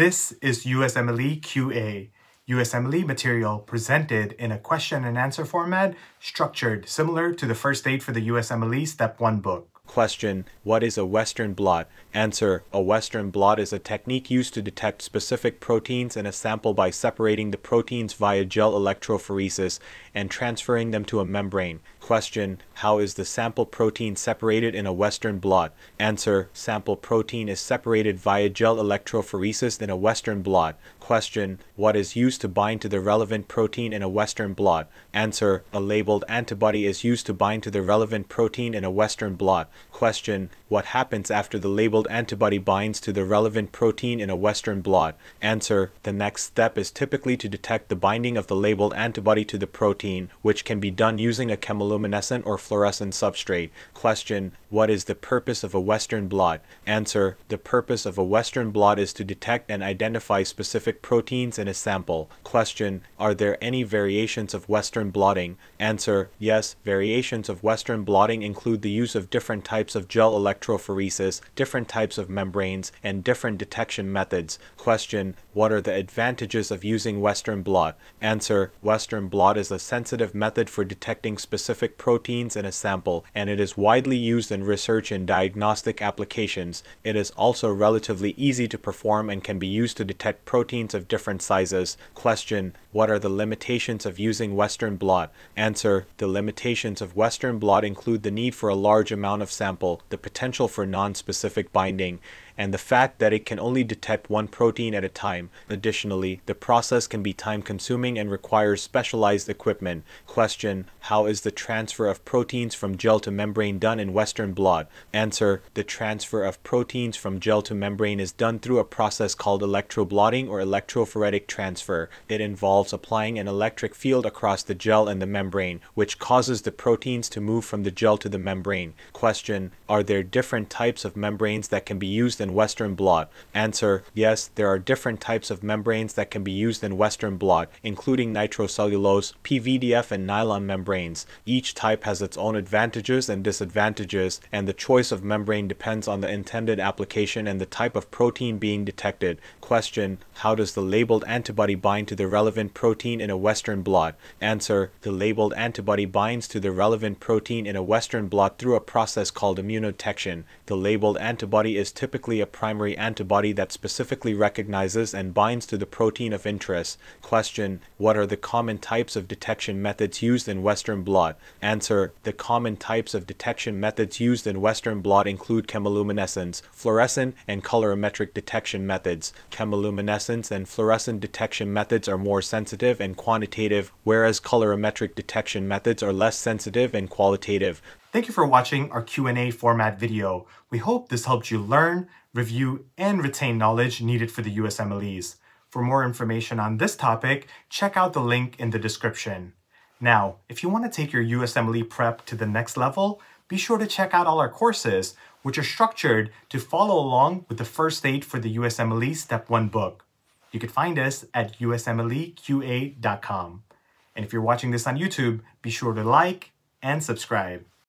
This is USMLE QA, USMLE material presented in a question and answer format structured similar to the first aid for the USMLE Step 1 book. Question What is a Western blot? Answer A Western blot is a technique used to detect specific proteins in a sample by separating the proteins via gel electrophoresis and transferring them to a membrane. Question How is the sample protein separated in a Western blot? Answer Sample protein is separated via gel electrophoresis in a Western blot. Question What is used to bind to the relevant protein in a Western blot? Answer A labeled antibody is used to bind to the relevant protein in a Western blot. Question What happens after the labeled antibody binds to the relevant protein in a Western blot? Answer The next step is typically to detect the binding of the labeled antibody to the protein, which can be done using a chemiluminescent or fluorescent substrate. Question What is the purpose of a Western blot? Answer The purpose of a Western blot is to detect and identify specific proteins in a sample. Question Are there any variations of Western blotting? Answer Yes, variations of Western blotting include the use of different types of gel electrophoresis, different types of membranes, and different detection methods. Question What are the advantages of using Western blot? Answer Western blot is a sensitive method for detecting specific proteins in a sample, and it is widely used in research and diagnostic applications. It is also relatively easy to perform and can be used to detect proteins of different sizes. Question What are the limitations of using Western blot? Answer The limitations of Western blot include the need for a large amount of sample, the potential for non-specific binding, and the fact that it can only detect one protein at a time. Additionally, the process can be time consuming and requires specialized equipment. Question How is the transfer of proteins from gel to membrane done in Western blot? Answer The transfer of proteins from gel to membrane is done through a process called electroblotting or electrophoretic transfer. It involves applying an electric field across the gel and the membrane, which causes the proteins to move from the gel to the membrane. Question Are there different types of membranes that can be used in Western blot? Answer Yes, there are different types of membranes that can be used in Western blot, including nitrocellulose, PVDF, and nylon membranes. Each type has its own advantages and disadvantages, and the choice of membrane depends on the intended application and the type of protein being detected. Question How does the labeled antibody bind to the relevant protein in a Western blot? Answer The labeled antibody binds to the relevant protein in a Western blot through a process called immunodetection. The labeled antibody is typically a primary antibody that specifically recognizes and binds to the protein of interest. Question What are the common types of detection methods used in Western blot? Answer The common types of detection methods used in Western blot include chemiluminescence, fluorescent, and colorimetric detection methods. Chemiluminescence and fluorescent detection methods are more sensitive and quantitative, whereas colorimetric detection methods are less sensitive and qualitative. Thank you for watching our Q&A format video. We hope this helped you learn, review, and retain knowledge needed for the USMLEs. For more information on this topic, check out the link in the description. Now, if you want to take your USMLE prep to the next level, be sure to check out all our courses, which are structured to follow along with the first aid for the USMLE Step 1 book. You can find us at usmleqa.com. And if you're watching this on YouTube, be sure to like and subscribe.